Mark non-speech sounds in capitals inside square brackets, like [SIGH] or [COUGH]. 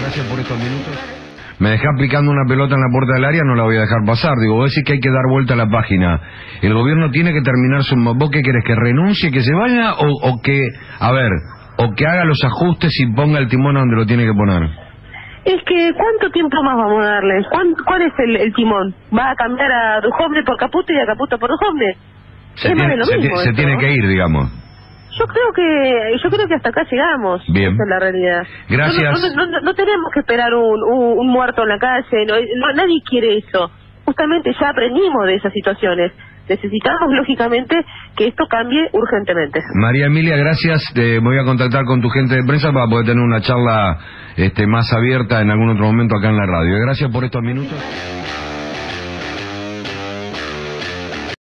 Gracias por estos minutos. Me dejás picando una pelota en la puerta del área, no la voy a dejar pasar. Digo, vos decís que hay que dar vuelta a la página. ¿El gobierno tiene que terminar su... ¿Vos qué querés, que renuncie, que se vaya o, o que... A ver, o que haga los ajustes y ponga el timón donde lo tiene que poner? Es que, ¿cuánto tiempo más vamos a darles? ¿Cuán- ¿Cuál es el, el timón? ¿Va a cambiar a Dujovne por Caputo y a Caputo por Dujovne? Se, tiene, lo se mismo ti- se esto, tiene ¿no? que ir, digamos. Yo creo que yo creo que hasta acá llegamos. Bien. Esa es la realidad. Gracias. No, no, no- no tenemos que esperar un, un, un muerto en la calle. No, nadie quiere eso. Justamente ya aprendimos de esas situaciones. Necesitamos, [LAUGHS] lógicamente, que esto cambie urgentemente. María Emilia, gracias. Te voy a contactar con tu gente de prensa para poder tener una charla este, más abierta en algún otro momento acá en la radio. Gracias por estos minutos.